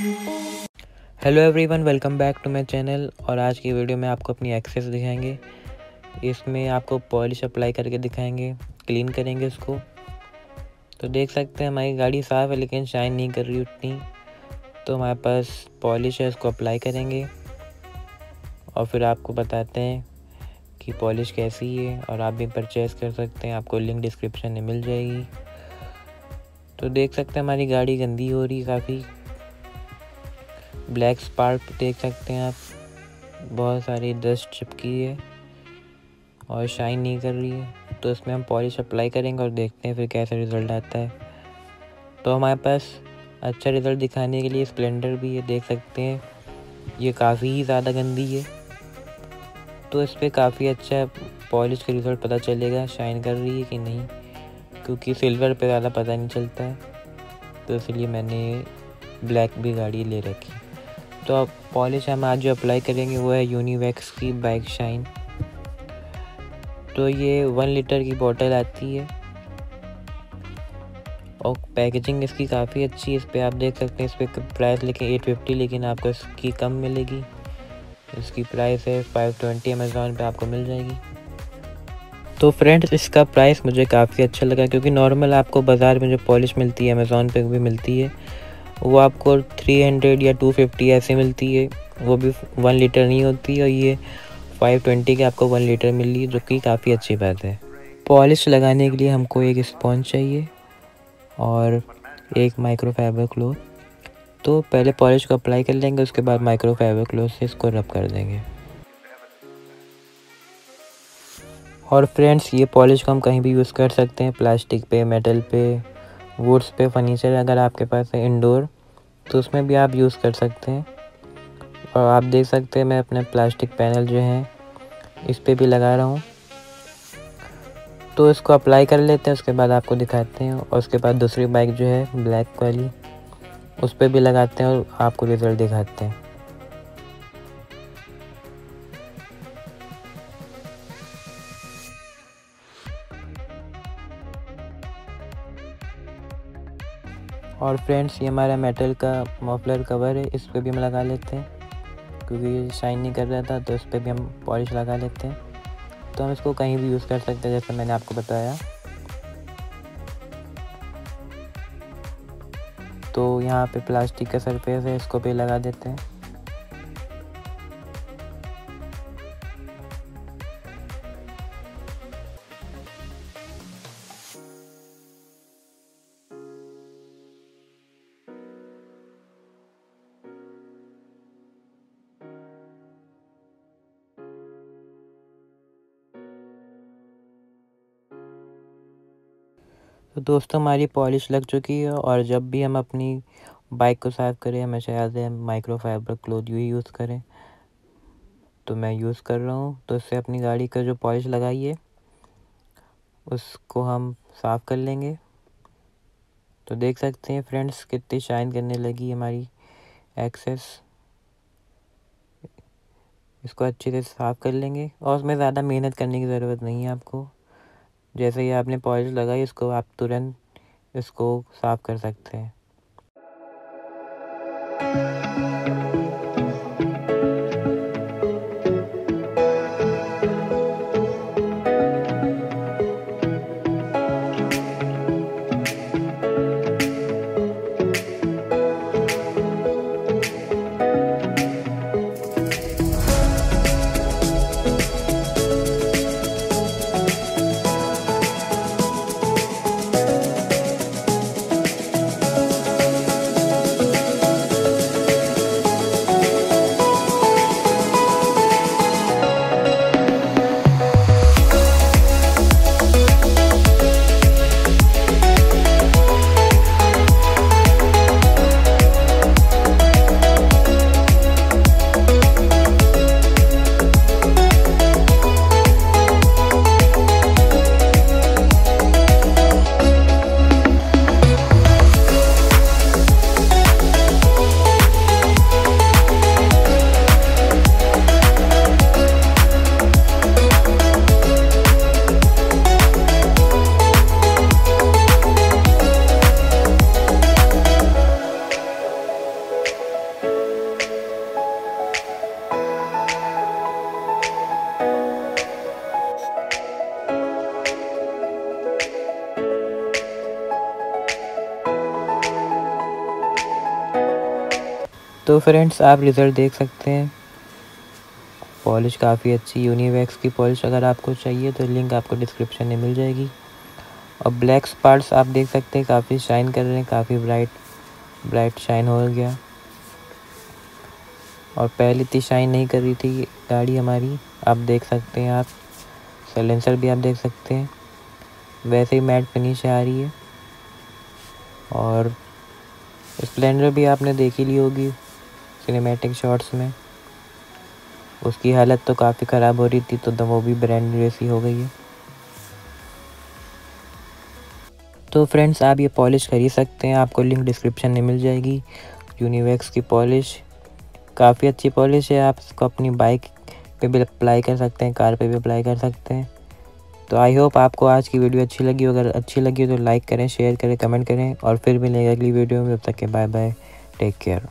Hello everyone welcome back to my channel और आज की वीडियो में आपको अपनी एक्सेस दिखाएँगे। इसमें आपको पॉलिश अप्लाई करके दिखाएँगे क्लीन करेंगे उसको। तो देख सकते हैं, हमारी गाड़ी साफ़ है, लेकिन शाइन नहीं कर रही उतनी। तो हमारे पास पॉलिश है, उसको अप्लाई करेंगे। और फिर आपको बताते हैं कि पॉलिश कैसी है, और आप भी परचेज़ कर सकते हैं। आपको लिंक डिस्क्रिप्शन में मिल जाएगी। तो देख सकते हैं, हमारी गाड़ी गंदी हो रही है काफ़ी। ब्लैक स्पार्क देख सकते हैं आप। बहुत सारी डस्ट चिपकी है और शाइन नहीं कर रही है। तो इसमें हम पॉलिश अप्लाई करेंगे और देखते हैं फिर कैसा रिज़ल्ट आता है। तो हमारे पास अच्छा रिज़ल्ट दिखाने के लिए स्प्लेंडर भी है, देख सकते हैं। ये काफ़ी ही ज़्यादा गंदी है। तो इस पर काफ़ी अच्छा पॉलिश का रिज़ल्ट पता चलेगा शाइन कर रही है कि नहीं। क्योंकि सिल्वर पे ज़्यादा पता नहीं चलता। है तो इसलिए मैंने ब्लैक भी गाड़ी ले रखी। तो अब पॉलिश हम आज जो अप्लाई करेंगे वो है यूनिवैक्स की बाइक शाइन तो ये वन लीटर की बोतल आती है। और पैकेजिंग इसकी काफ़ी अच्छी है, इस पर आप देख सकते हैं, इस पर प्राइस लेकिन एट फिफ्टी लेकिन आपको इसकी कम मिलेगी। इसकी प्राइस है फाइव ट्वेंटी अमेज़ोन पर आपको मिल जाएगी। तो फ्रेंड्स इसका प्राइस मुझे काफ़ी अच्छा लगा, क्योंकि नॉर्मल आपको बाज़ार में जो पॉलिश मिलती है अमेज़ोन पे भी मिलती है। वो आपको 300 या 250 ऐसे मिलती है। वो भी वन लीटर नहीं होती और ये 520 के आपको वन लीटर मिल जो कि काफ़ी अच्छी बात है। पॉलिश लगाने के लिए हमको एक स्पॉन्ज चाहिए और एक माइक्रो फाइबर क्लोथ तो पहले पॉलिश को अप्लाई कर लेंगे, उसके बाद माइक्रो फाइबर क्लोथ से इसको रब कर देंगे। और फ्रेंड्स ये पॉलिश को हम कहीं भी यूज़ कर सकते हैं प्लास्टिक पे मेटल पे वुड्स पे फर्नीचर अगर आपके पास है इंडोर तो उसमें भी आप यूज़ कर सकते हैं। और आप देख सकते हैं मैं अपने प्लास्टिक पैनल जो हैं, इस पर भी लगा रहा हूँ। तो इसको अप्लाई कर लेते हैं, उसके बाद आपको दिखाते हैं, और उसके बाद दूसरी बाइक जो है ब्लैक वाली, उस पर भी लगाते हैं और आपको रिज़ल्ट दिखाते हैं। और फ्रेंड्स ये हमारा मेटल का मफलर कवर है इस पर भी हम लगा लेते हैं। क्योंकि शाइन नहीं कर रहा था तो इस पर भी हम पॉलिश लगा लेते हैं। तो हम इसको कहीं भी यूज़ कर सकते हैं, जैसे मैंने आपको बताया। तो यहाँ पे प्लास्टिक का सरफेस है, इसको भी लगा देते हैं। तो दोस्तों, हमारी पॉलिश लग चुकी है और जब भी हम अपनी बाइक को साफ़ करें, हमेशा याद है माइक्रो फाइबर क्लोथ यू ही यूज़ करें। तो मैं यूज़ कर रहा हूँ। तो इससे अपनी गाड़ी का जो पॉलिश लगाई है, उसको हम साफ़ कर लेंगे। तो देख सकते हैं फ्रेंड्स कितनी शाइन करने लगी हमारी एक्सेस इसको अच्छे से साफ़ कर लेंगे और उसमें ज़्यादा मेहनत करने की ज़रूरत नहीं है आपको। जैसे ही आपने पॉलिश लगाई इसको आप तुरंत इसको साफ़ कर सकते हैं। तो फ्रेंड्स आप रिज़ल्ट देख सकते हैं। पॉलिश काफ़ी अच्छी यूनिवैक्स की पॉलिश अगर आपको चाहिए तो लिंक आपको डिस्क्रिप्शन में मिल जाएगी। और ब्लैक पार्ट्स आप देख सकते हैं, काफ़ी शाइन कर रहे हैं, काफ़ी ब्राइट ब्राइट शाइन हो गया। और पहले इतनी शाइन नहीं कर रही थी गाड़ी हमारी, आप देख सकते हैं आप। सलेंसर भी आप देख सकते हैं। वैसे ही मैट फिनिश आ रही है। और स्प्लेंडर भी आपने देखी ली होगी। सिनेमैटिक शॉट्स में। उसकी हालत तो काफ़ी ख़राब हो रही थी तो वो भी ब्रांड जैसी हो गई है। तो फ्रेंड्स आप ये पॉलिश खरीद सकते हैं, आपको लिंक डिस्क्रिप्शन में मिल जाएगी। यूनिवैक्स की पॉलिश काफ़ी अच्छी पॉलिश है, आप इसको अपनी बाइक पे भी अप्लाई कर सकते हैं कार पे भी अप्लाई कर सकते हैं। तो आई होप आपको आज की वीडियो अच्छी लगी अगर अच्छी लगी तो लाइक करें शेयर करें कमेंट करें और फिर मिलेगा अगली वीडियो में। तब तक के बाय बाय टेक केयर